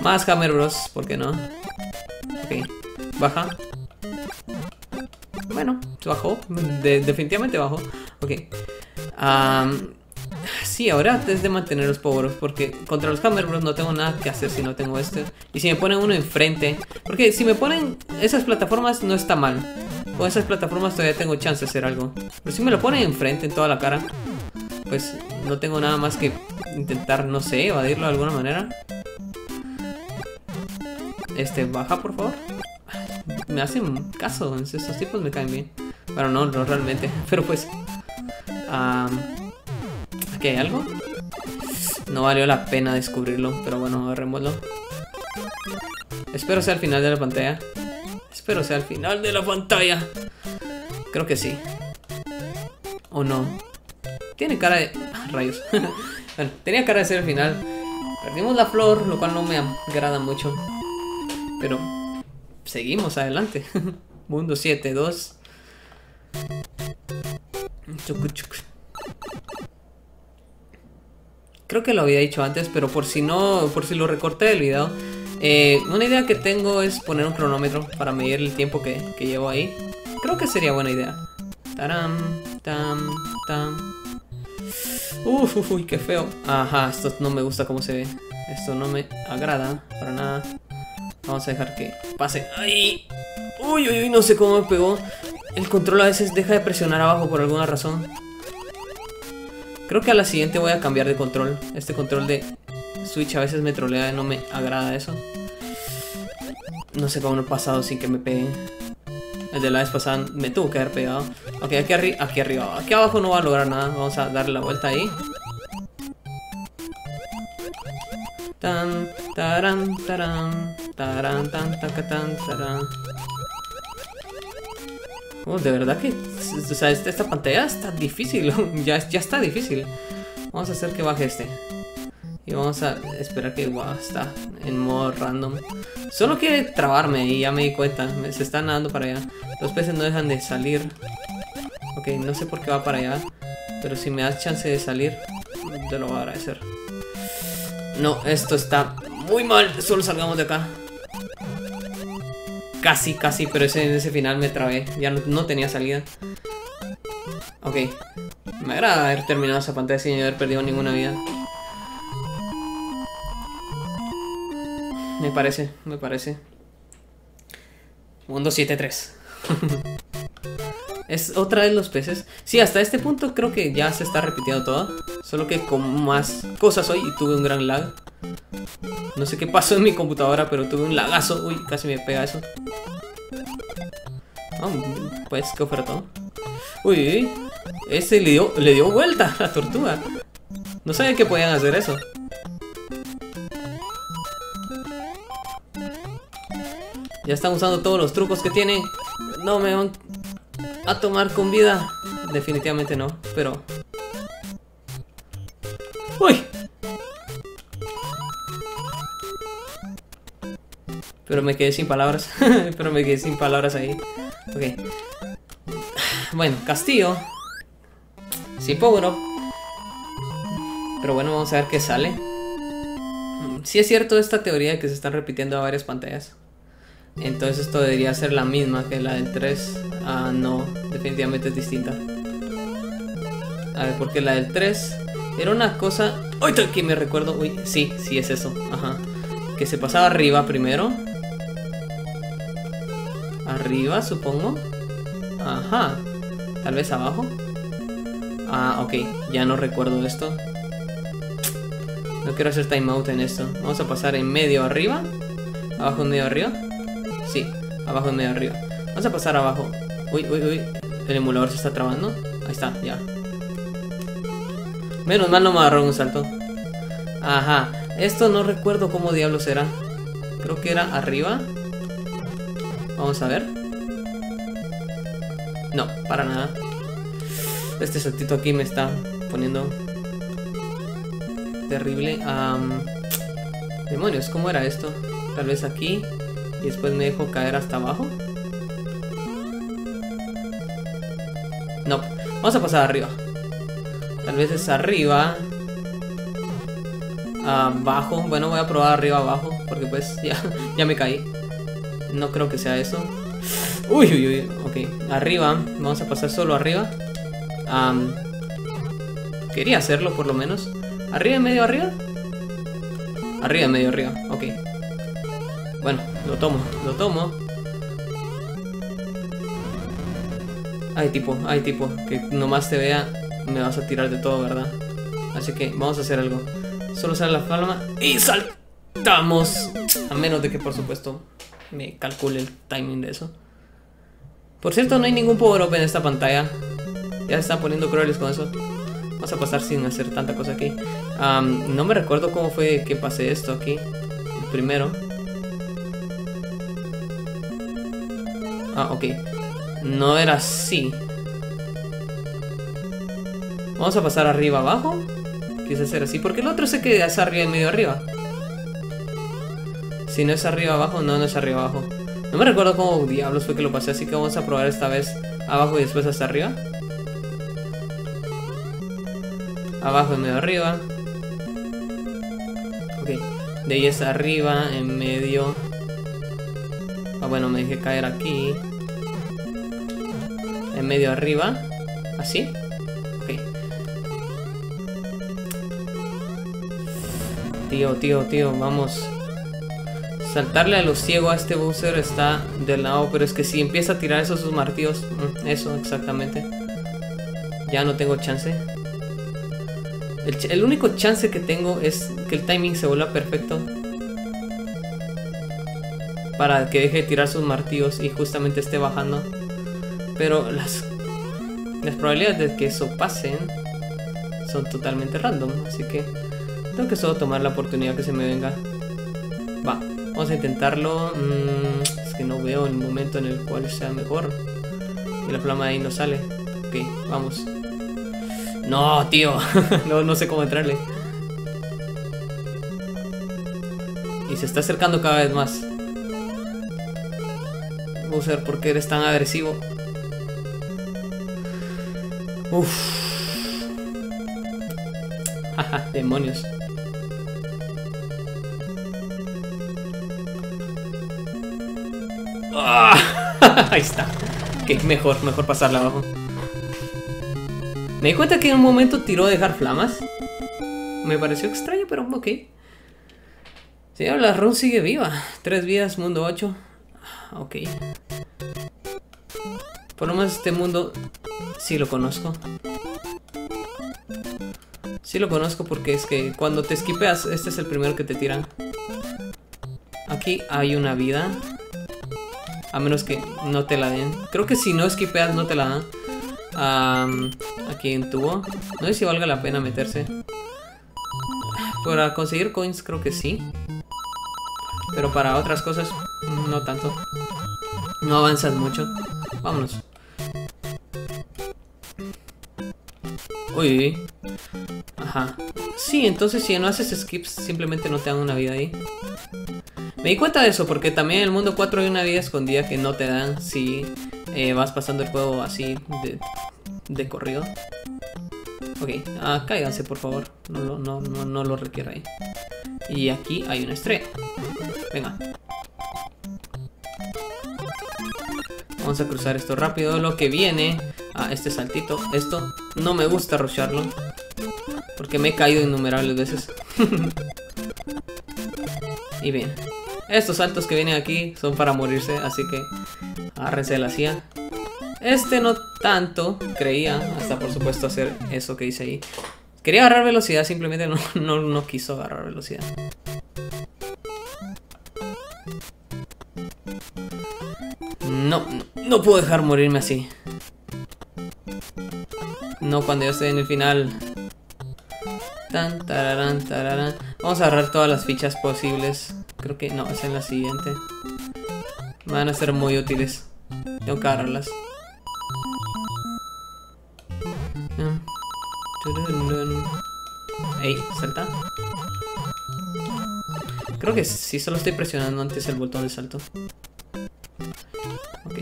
Más Hammer Bros, ¿por qué no? Ok, baja. Bueno, bajó. definitivamente bajó. Ok. Sí, ahora es de mantener los power porque contra los Hammer Bros no tengo nada que hacer si no tengo este. Y si me ponen uno enfrente, porque si me ponen esas plataformas no está mal. Con esas plataformas todavía tengo chance de hacer algo. Pero si me lo ponen enfrente en toda la cara, pues no tengo nada más que intentar, no sé, evadirlo de alguna manera. Este, baja por favor. Me hacen caso, estos tipos me caen bien. Bueno, no, no realmente, pero pues... ¿Aquí algo? No valió la pena descubrirlo, pero bueno, agarrémoslo. Espero sea al final de la pantalla. Espero sea al final de la pantalla. Creo que sí. ¿O no? Tiene cara de... Ah, rayos. bueno, tenía cara de ser el final. Perdimos la flor, lo cual no me agrada mucho. Pero seguimos adelante. Mundo 7, 2. Creo que lo había dicho antes, pero por si no, por si lo recorté del video. Eh, una idea que tengo es poner un cronómetro para medir el tiempo que, llevo ahí. Creo que sería buena idea. Taram, tam, tam. Uf, uf, uy, qué feo. Ajá, esto no me gusta cómo se ve. Esto no me agrada para nada. Vamos a dejar que pase. ¡Ay! Uy, uy, uy, no sé cómo me pegó. El control a veces deja de presionar abajo por alguna razón. Creo que a la siguiente voy a cambiar de control. Este control de Switch a veces me trolea y no me agrada eso. No sé cómo no he pasado sin que me peguen. El de la vez pasada me tuvo que haber pegado. Ok, aquí, aquí arriba. Aquí abajo no va a lograr nada. Vamos a darle la vuelta ahí. Tan, taran, taran, taran, tan, tan, taran. Oh, de verdad que, o sea, esta, esta pantalla está difícil, ya, ya está difícil. Vamos a hacer que baje este. Y vamos a esperar que wow, está en modo random. Solo quiere trabarme y ya me di cuenta. se están nadando para allá. Los peces no dejan de salir. Ok, no sé por qué va para allá. Pero si me das chance de salir, te lo voy a agradecer. No, esto está muy mal. Solo salgamos de acá. Casi, casi, pero ese, en ese final me trabé. Ya no, tenía salida. Ok. Me agrada haber terminado esa pantalla sin haber perdido ninguna vida. Me parece, me parece. Mundo 7-3. Es otra vez los peces. Sí, hasta este punto creo que ya se está repitiendo todo. Solo que con más cosas hoy y tuve un gran lag. No sé qué pasó en mi computadora, pero tuve un lagazo. Uy, casi me pega eso. Oh, pues que fuera todo. Uy, ese le dio, le dio vuelta a la tortuga. No sabía que podían hacer eso. Ya están usando todos los trucos que tienen. No me van a tomar con vida. Definitivamente no, pero... ¡Uy! Pero me quedé sin palabras. pero me quedé sin palabras ahí. Ok. Bueno, castillo. Sin power Pero bueno, vamos a ver qué sale. Si es cierto esta teoría que se están repitiendo a varias pantallas. Entonces esto debería ser la misma que la del 3. Ah, no, definitivamente es distinta. A ver, porque la del 3 era una cosa... ¡Uy! Que me recuerdo... Uy, sí, sí es eso. Ajá. Que se pasaba arriba primero. Arriba, supongo. Ajá. Tal vez abajo. Ah, ok. Ya no recuerdo esto. No quiero hacer timeout en esto. Vamos a pasar en medio arriba. Abajo en medio arriba. Sí, abajo en medio arriba. Vamos a pasar abajo. Uy, uy, uy. El emulador se está trabando. Ahí está, ya. Menos mal no me agarró un salto. Ajá. Esto no recuerdo cómo diablos era. Creo que era arriba. Vamos a ver. No, para nada. Este saltito aquí me está poniendo terrible. demonios, ¿cómo era esto? Tal vez aquí. Y después me dejo caer hasta abajo. Vamos a pasar arriba. Tal vez es arriba. Abajo. Bueno, voy a probar arriba abajo. Porque pues ya, ya me caí. No creo que sea eso. Uy, uy, uy. Ok, arriba. Vamos a pasar solo arriba. quería hacerlo por lo menos. ¿Arriba medio arriba? Arriba medio arriba. Ok. Bueno, lo tomo, lo tomo. Ay, tipo, ay, tipo. Que nomás te vea, me vas a tirar de todo, ¿verdad? Así que vamos a hacer algo. Solo sale la palma y saltamos. A menos de que, por supuesto, me calcule el timing de eso. Por cierto, no hay ningún power up en esta pantalla. Ya se están poniendo crueles con eso. Vamos a pasar sin hacer tanta cosa aquí. no me recuerdo cómo fue que pasé esto aquí. El primero. Ah, ok. No era así. Vamos a pasar arriba abajo. Quise hacer así. Porque el otro sé que es arriba y medio arriba. Si no es arriba abajo, no, no es arriba abajo. No me recuerdo cómo diablos fue que lo pasé, así que vamos a probar esta vez abajo y después hasta arriba. Abajo y medio arriba. Ok. De ahí es arriba, en medio. Ah, bueno, me dejé caer aquí. En medio arriba. ¿Así? Ok. Tío, tío, tío, vamos. Saltarle a los ciegos a este Bowser está del lado, pero es que si empieza a tirar esos sus martillos, mm, eso exactamente. Ya no tengo chance. El, único chance que tengo es que el timing se vuelva perfecto. Para que deje de tirar sus martillos y justamente esté bajando. Pero las, las probabilidades de que eso pase son totalmente random. Así que tengo que solo tomar la oportunidad que se me venga. Va. Vamos a intentarlo. Mm, es que no veo el momento en el cual sea mejor. Y la flama de ahí no sale. Ok, vamos. No, tío. no, no sé cómo entrarle. Y se está acercando cada vez más. Bowser, ¿por qué eres tan agresivo? Uf. Jaja, demonios. Ahí está. Que mejor, mejor pasarla abajo. Me di cuenta que en un momento tiró a dejar flamas. Me pareció extraño, pero ok. Señor, la run sigue viva. Tres vidas, mundo 8. Ok. Por lo menos este mundo sí lo conozco. Sí lo conozco porque es que cuando te esquipeas, este es el primero que te tiran. Aquí hay una vida. A menos que no te la den. Creo que si no esquipeas no te la dan. aquí en tubo. No sé si valga la pena meterse. Para conseguir coins creo que sí. Pero para otras cosas no tanto. No avanzas mucho. Vámonos. Uy. Ajá. Sí, entonces si no haces skips simplemente no te dan una vida ahí. Me di cuenta de eso porque también en el mundo 4 hay una vida escondida que no te dan si eh, vas pasando el juego así de, de corrido. Ok, ah, cáiganse por favor, no, no, no, no lo requiero ahí. Y aquí hay una estrella. Venga. Vamos a cruzar esto rápido. Lo que viene... a este saltito. Esto no me gusta rusharlo. Porque me he caído innumerables veces. y bien. Estos saltos que vienen aquí son para morirse, así que agárrense de la CIA. Este no tanto, creía, hasta por supuesto hacer eso que hice ahí. Quería agarrar velocidad, simplemente no, no, no quiso agarrar velocidad. No, no, puedo dejar morirme así. No cuando yo esté en el final. Tan, tararán. Vamos a agarrar todas las fichas posibles. Creo que no, es la siguiente. Van a ser muy útiles. Tengo que agarrarlas. Ey, salta. Creo que sí, solo estoy presionando antes el botón de salto. Ok.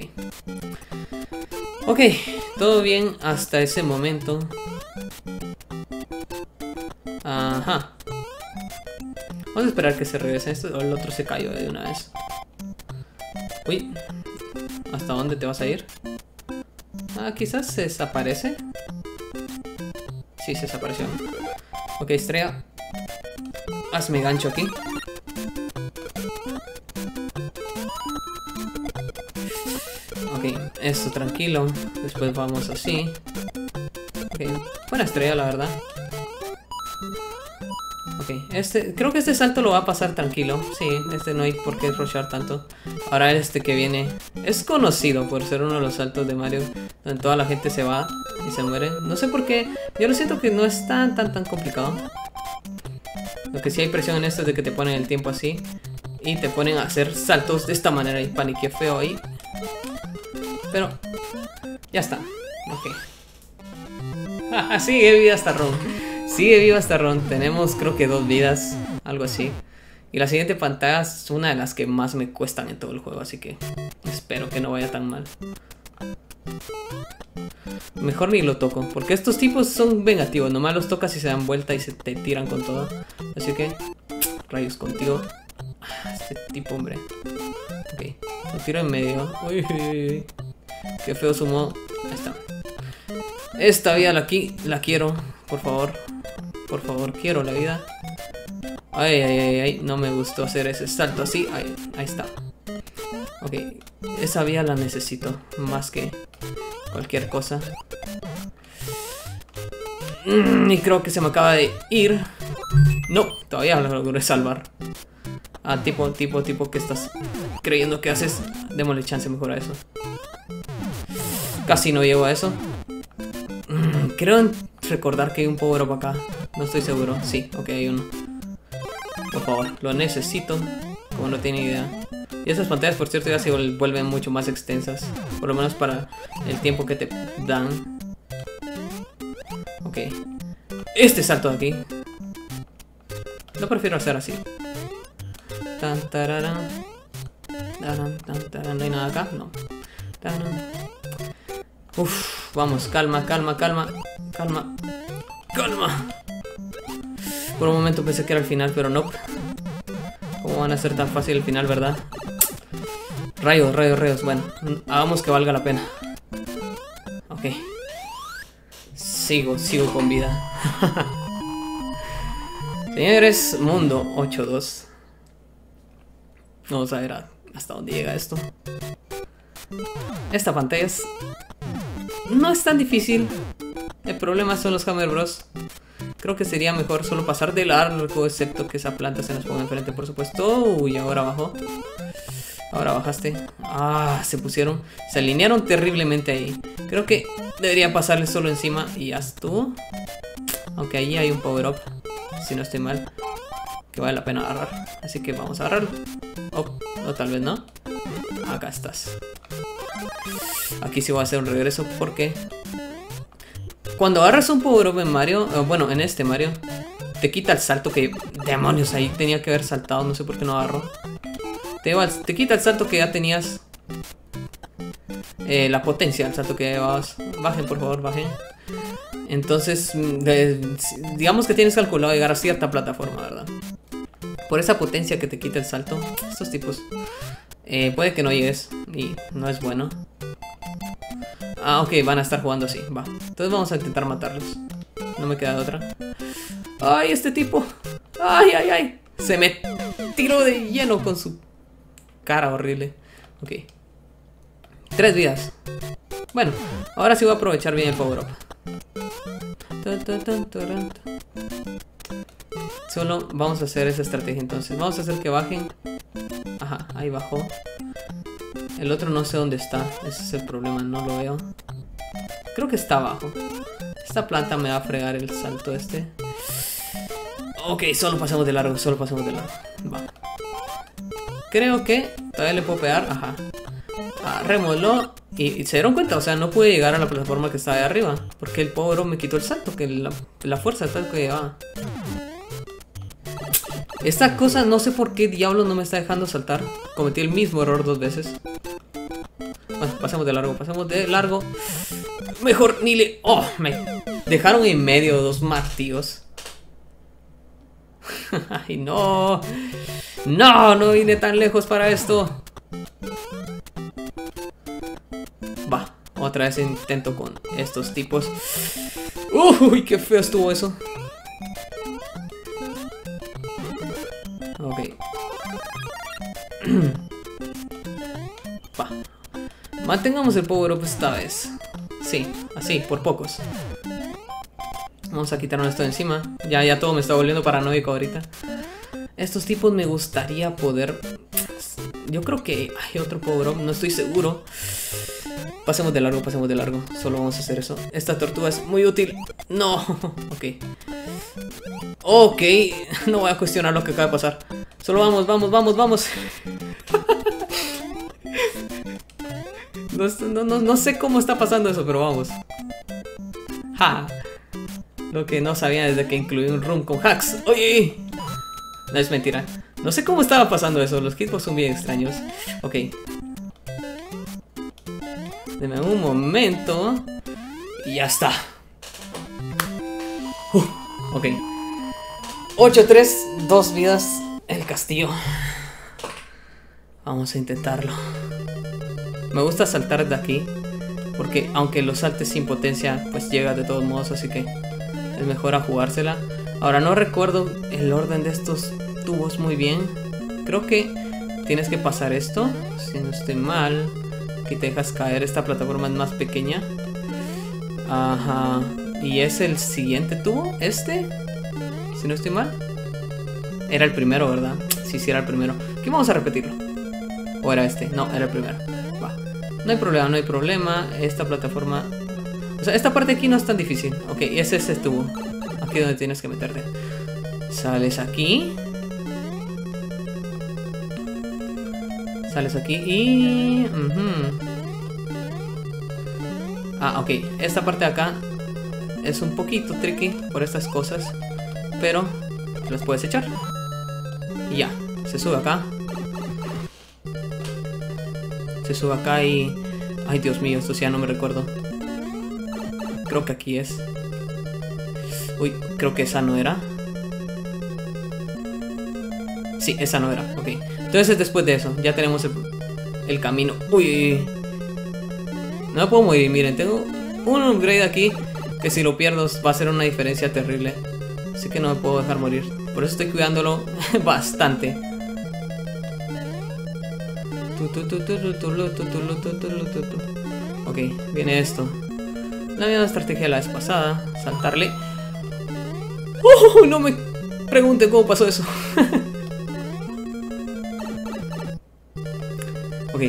Ok, todo bien hasta ese momento. Ajá. Vamos a esperar que se regrese esto o el otro se cayó de una vez. Uy. ¿Hasta dónde te vas a ir? Ah, quizás se desaparece. Sí, se desapareció. Ok, estrella. Hazme gancho aquí. Esto tranquilo. Después vamos así. Ok, buena estrella la verdad. Ok, este, creo que este salto lo va a pasar tranquilo. Sí, este no hay por qué rushar tanto. Ahora este que viene es conocido por ser uno de los saltos de Mario donde toda la gente se va y se muere. No sé por qué, yo lo siento que no es tan tan tan complicado. Lo que sí hay presión en esto es de que te ponen el tiempo así y te ponen a hacer saltos de esta manera y paniqué feo ahí. Pero ya está. Ok. Ah, sigue viva hasta Ron. Sigue viva hasta Ron. Tenemos creo que dos vidas. Algo así. Y la siguiente pantalla es una de las que más me cuestan en todo el juego. Así que espero que no vaya tan mal. Mejor ni lo toco. Porque estos tipos son vengativos. Nomás los tocas y se dan vuelta y se te tiran con todo. Así que... Rayos contigo. Ah, este tipo, hombre. Ok. Lo tiro en medio. Uy, uy, uy. Qué feo sumo. Ahí está. Esta vida la, la quiero. Por favor. Por favor, quiero la vida. Ay, ay, ay, ay. No me gustó hacer ese salto así. Ahí, ahí está. Ok. Esa vía la necesito. Más que cualquier cosa. Mm, y creo que se me acaba de ir. No, todavía lo logré salvar. Ah, tipo, tipo, tipo, que estás creyendo que haces? Démosle chance mejor a eso. Casi no llego a eso. Mm, creo recordar que hay un power up acá. No estoy seguro. Sí, ok, hay uno. Por favor, lo necesito. Como no tiene idea. Y esas pantallas, por cierto, ya se vuelven mucho más extensas. Por lo menos para el tiempo que te dan. Ok. Este salto de aquí. Lo prefiero hacer así. Tan, tararán. ¿No hay nada acá? No. Uf, vamos, calma, calma, calma. Calma. Calma. Por un momento pensé que era el final, pero no. ¿Cómo van a ser tan fácil el final, verdad? Rayos, rayos, rayos. Bueno, hagamos que valga la pena. Ok. Sigo, sigo con vida. Señores, mundo 8-2. Vamos a ver hasta dónde llega esto. Esta pantalla es... No es tan difícil. El problema son los Hammer Bros. Creo que sería mejor solo pasar de largo, excepto que esa planta se nos ponga enfrente, por supuesto. Uy, ahora bajó. Ahora bajaste. Ah, se pusieron. Se alinearon terriblemente ahí. Creo que debería pasarle solo encima y ya estuvo. Aunque ahí hay un power up. Si no estoy mal. Que vale la pena agarrar. Así que vamos a agarrarlo. Oh, o tal vez no. Acá estás. Aquí sí voy a hacer un regreso porque... Cuando agarras un power up en Mario... Bueno, en este Mario... Te quita el salto que... Demonios, ahí tenía que haber saltado. No sé por qué no agarro. Te, quita el salto que ya tenías. Eh, la potencia, el salto que llevabas. Bajen, por favor, bajen. Entonces, mm, digamos que tienes calculado llegar a cierta plataforma, ¿verdad? Por esa potencia que te quita el salto, estos tipos, eh, puede que no llegues y no es bueno. Ah, ok, van a estar jugando así, va. Entonces vamos a intentar matarlos. No me queda otra. ¡Ay, este tipo! ¡Ay, ay, ay! Se me tiró de lleno con su cara horrible. Ok. Tres vidas. Bueno, ahora sí voy a aprovechar bien el power up. Solo vamos a hacer esa estrategia entonces. Vamos a hacer que bajen. Ajá, ahí bajó. El otro no sé dónde está. Ese es el problema, no lo veo. Creo que está abajo. Esta planta me va a fregar el salto este. Ok, solo pasamos de largo, solo pasamos de largo. Va. Creo que todavía le puedo pegar. Ajá. Ah, remodeló y, se dieron cuenta, o sea, no pude llegar a la plataforma que estaba de arriba. Porque el pobre me quitó el salto, que la, la fuerza tal que llevaba. Esta cosa no sé por qué diablo no me está dejando saltar. Cometí el mismo error dos veces. Bueno, pasemos de largo, pasemos de largo. Mejor ni le... Oh, me dejaron en medio dos martillos. Ay, no. No, no vine tan lejos para esto. Va, otra vez intento con estos tipos. Uy, qué feo estuvo eso. Mantengamos el power up esta vez. Sí, así, por pocos. Vamos a quitarnos esto de encima. Ya, ya todo me está volviendo paranoico ahorita. Estos tipos me gustaría poder... Yo creo que hay otro power up, no estoy seguro. Pasemos de largo, pasemos de largo. Solo vamos a hacer eso. Esta tortuga es muy útil. No, ok. Ok, no voy a cuestionar lo que acaba de pasar. Solo vamos, vamos, vamos, vamos. No, no, sé cómo está pasando eso, pero vamos. Ja. Lo que no sabía desde que incluí un room con hacks. ¡Oye! No es mentira. No sé cómo estaba pasando eso. Los equipos son bien extraños. Ok. Deme un momento. Y ya está. ok. 8-3, dos vidas. El castillo. Vamos a intentarlo. Me gusta saltar de aquí. Porque aunque lo saltes sin potencia, pues llega de todos modos, así que es mejor a jugársela. Ahora no recuerdo el orden de estos tubos muy bien. Creo que tienes que pasar esto, si no estoy mal. Que te dejas caer, esta plataforma es más pequeña. Ajá. ¿Y es el siguiente tubo? ¿Este? Si no estoy mal. Era el primero, ¿verdad? Sí, sí, era el primero. ¿Qué vamos a repetirlo? ¿O era este? No, era el primero. No hay problema, no hay problema. Esta plataforma... O sea, esta parte aquí no es tan difícil. Ok, ese es el tubo. Aquí donde tienes que meterte. Sales aquí. Sales aquí y... Ah, ok. Esta parte de acá es un poquito tricky por estas cosas. Pero las puedes echar. Y ya. Se sube acá. Se sube acá y... Ay, Dios mío, esto ya no me recuerdo. Creo que aquí es. Uy, creo que esa no era. Sí, esa no era, ok. Entonces después de eso, ya tenemos el, camino. Uy, No me puedo morir, miren, tengo un upgrade aquí que si lo pierdo va a ser una diferencia terrible. Así que no me puedo dejar morir. Por eso estoy cuidándolo bastante. Ok, viene esto. La misma estrategia la vez pasada. Saltarle. ¡Oh! No me pregunten cómo pasó eso. Ok.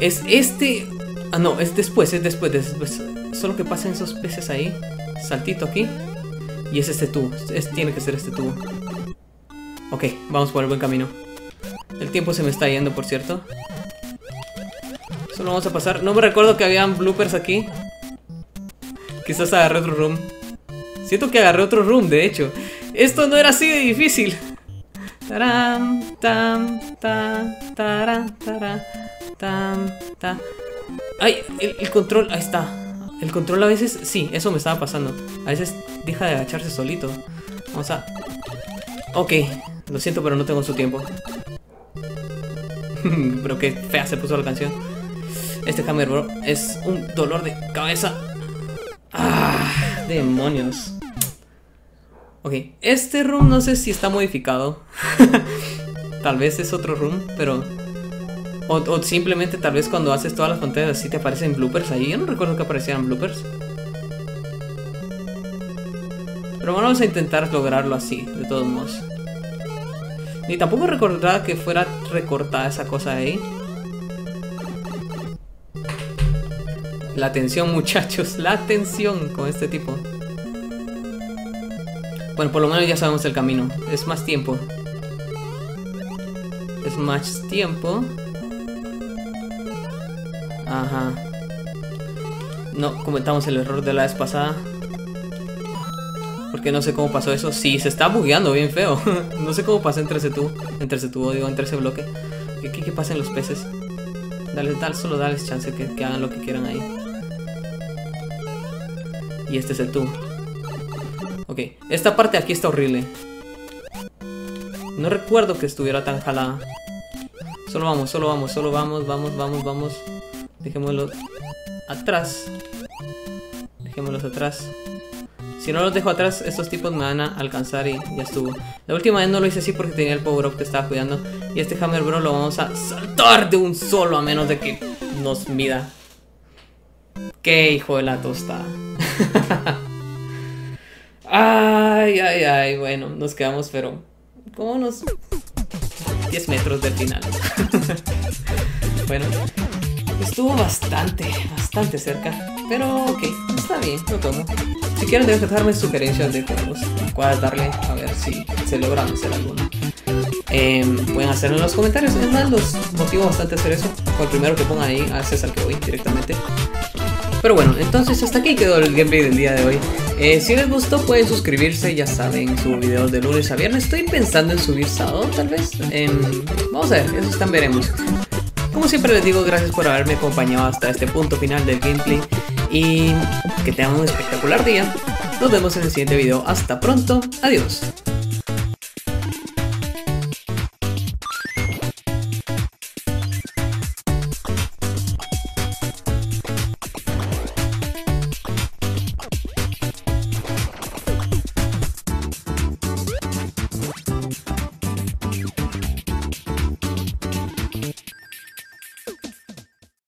Es este... Ah, no, es después, es después, después. Solo que pasen esos peces ahí. Saltito aquí. Y es este tubo. Es, tiene que ser este tubo. Ok, vamos por el buen camino. El tiempo se me está yendo, por cierto. Solo vamos a pasar. No me recuerdo que habían bloopers aquí. Quizás agarré otro room. Siento que agarré otro room, de hecho. Esto no era así de difícil. Taram, tam, ta, taram, tam, ta. Ay, el, control, ahí está. El control a veces, sí, eso me estaba pasando. A veces deja de agacharse solito. Vamos a... Ok, lo siento, pero no tengo su tiempo. pero qué fea se puso la canción. Este Hammer es un dolor de cabeza. ¡Ah! Demonios. Ok, este room no sé si está modificado. tal vez es otro room, pero... O, simplemente tal vez cuando haces todas las pantallas así te aparecen bloopers ahí. Yo no recuerdo que aparecieran bloopers. Pero vamos a intentar lograrlo así, de todos modos. Ni tampoco recordaba que fuera recortada esa cosa ahí. La atención, muchachos, la atención con este tipo. Bueno, por lo menos ya sabemos el camino. Es más tiempo. Es más tiempo. Ajá. No, comentamos el error de la vez pasada. Porque no sé cómo pasó eso. Sí, se está bugueando bien feo. no sé cómo pasó entre ese tubo. Entre ese tubo, digo, entre ese bloque. ¿Qué, pasa en los peces? Dale, dale, solo dale chance que, hagan lo que quieran ahí. Y este es el tubo. Ok, esta parte aquí está horrible. No recuerdo que estuviera tan jalada. Solo vamos, solo vamos, solo vamos, vamos, vamos, vamos. Dejémoslo atrás. Dejémoslos atrás. Si no los dejo atrás, estos tipos me van a alcanzar y ya estuvo. La última vez no lo hice así porque tenía el power up que estaba cuidando. Y este Hammer Bro lo vamos a saltar de un solo a menos de que nos mida. Qué hijo de la tosta. ay, ay, ay. Bueno, nos quedamos, pero como unos 10 metros del final. bueno, estuvo bastante, bastante cerca. Pero ok, está bien, lo tomo. Si quieren dejarme sugerencias de juegos, puedas darle a ver si se logran hacer alguno. Eh, pueden hacerlo en los comentarios. Es más, los motivo bastante a hacer eso. Con el primero que pongan ahí, haces al que voy directamente. Pero bueno, entonces hasta aquí quedó el gameplay del día de hoy. Eh, si les gustó pueden suscribirse, ya saben, subo videos de lunes a viernes. Estoy pensando en subir sábado tal vez. Eh, vamos a ver, eso están veremos. Como siempre les digo, gracias por haberme acompañado hasta este punto final del gameplay y que tengan un espectacular día. Nos vemos en el siguiente video. Hasta pronto. Adiós.